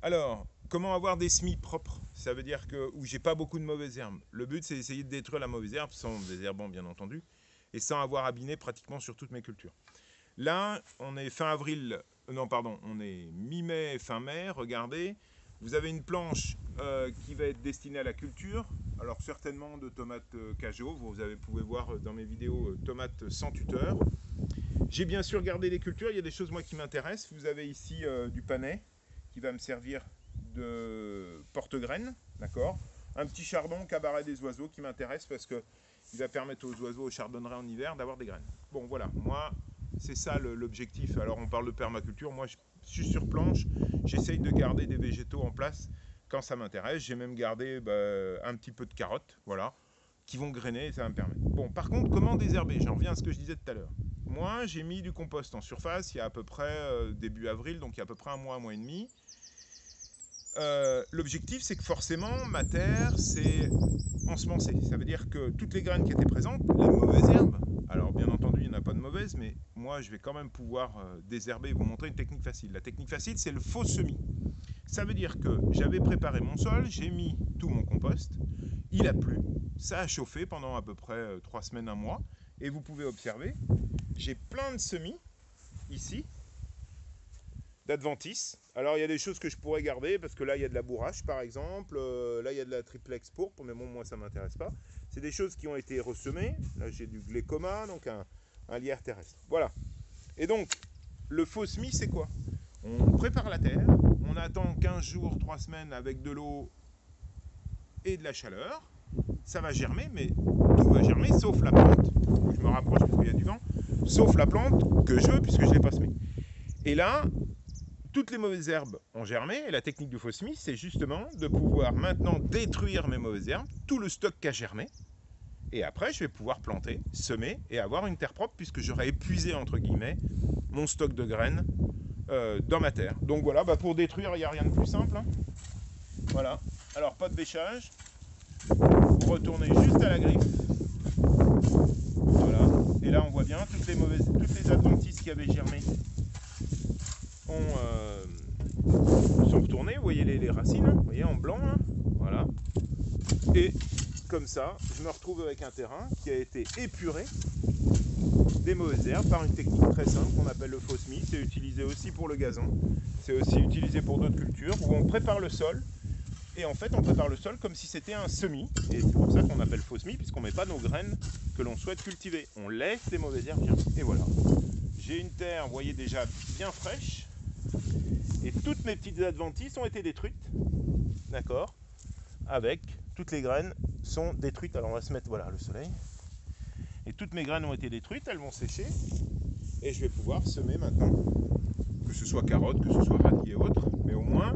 Alors, comment avoir des semis propres? Ça veut dire que où j'ai pas beaucoup de mauvaises herbes. Le but, c'est d'essayer de détruire la mauvaise herbe, sans désherbant bien entendu, et sans avoir abîmé pratiquement sur toutes mes cultures. Là, on est fin avril, euh, non pardon, on est mi-mai, fin mai, regardez. Vous avez une planche euh, qui va être destinée à la culture, alors certainement de tomates euh, Cajot, vous avez, pouvez voir dans mes vidéos tomates sans tuteur. J'ai bien sûr gardé les cultures, il y a des choses moi qui m'intéressent. Vous avez ici du panais, va me servir de porte-graines, d'accord? Un petit chardon cabaret des oiseaux qui m'intéresse parce que il va permettre aux oiseaux aux chardonnerets en hiver d'avoir des graines. Bon voilà, moi c'est ça l'objectif. Alors on parle de permaculture, moi je suis sur planche, j'essaye de garder des végétaux en place quand ça m'intéresse. J'ai même gardé bah, un petit peu de carottes, voilà, qui vont grainer et ça va me permettre. Bon, par contre, comment désherber? J'en reviens à ce que je disais tout à l'heure. J'ai mis du compost en surface il y a à peu près euh, début avril, donc il y a à peu près un mois, un mois et demi. Euh, l'objectif, c'est que forcément, ma terre, c'est ensemencé. Ça veut dire que toutes les graines qui étaient présentes, les mauvaises herbes, alors bien entendu, il n'y en a pas de mauvaises, mais moi, je vais quand même pouvoir euh, désherber et vous montrer une technique facile. La technique facile, c'est le faux semis. Ça veut dire que j'avais préparé mon sol, j'ai mis tout mon compost, il a plu, ça a chauffé pendant à peu près trois semaines, un mois, et vous pouvez observer, j'ai plein de semis ici, d'Adventis. Alors il y a des choses que je pourrais garder parce que là il y a de la bourrache par exemple, euh, là il y a de la triplex pourpre, mais bon moi ça m'intéresse pas. C'est des choses qui ont été ressemées. Là j'ai du glécoma, donc un, un lierre terrestre. Voilà. Et donc le faux semis c'est quoi? On prépare la terre, on attend 15 jours, 3 semaines avec de l'eau et de la chaleur. Ça va germer, mais tout va germer sauf la plante. Je me rapproche parce qu'il y a du vent. Sauf la plante que je veux puisque je ne l'ai pas semée. Et là, toutes les mauvaises herbes ont germé et la technique du faux semis, c'est justement de pouvoir maintenant détruire mes mauvaises herbes, tout le stock qui a germé, et après je vais pouvoir planter, semer et avoir une terre propre puisque j'aurai épuisé entre guillemets mon stock de graines euh, dans ma terre. Donc voilà, bah, pour détruire, il n'y a rien de plus simple. Hein. Voilà, alors pas de bêchage, retournez juste à la griffe. Voilà, et là on voit bien toutes les mauvaises, toutes les adventices qui avaient germé euh, sont retournés, vous voyez les, racines, vous voyez en blanc, voilà. Et comme ça, je me retrouve avec un terrain qui a été épuré des mauvaises herbes par une technique très simple qu'on appelle le faux. C'est utilisé aussi pour le gazon, c'est aussi utilisé pour d'autres cultures où on prépare le sol. Et en fait, on prépare le sol comme si c'était un semis. Et c'est pour ça qu'on appelle faux semis, puisqu'on ne met pas nos graines que l'on souhaite cultiver. On laisse les mauvaises herbes Et voilà. J'ai une terre, vous voyez, déjà bien fraîche. Et toutes mes petites adventices ont été détruites. D'accord Avec toutes les graines sont détruites. Alors on va se mettre, voilà, le soleil. Et toutes mes graines ont été détruites, elles vont sécher. Et je vais pouvoir semer maintenant. Que ce soit carottes, que ce soit radis et autres. Mais au moins,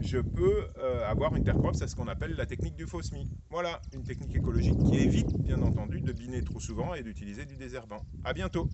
je peux euh, avoir une terre propre. C'est ce qu'on appelle la technique du faux. Voilà, une technique écologique qui évite, bien entendu, de biner trop souvent et d'utiliser du désherbant. A bientôt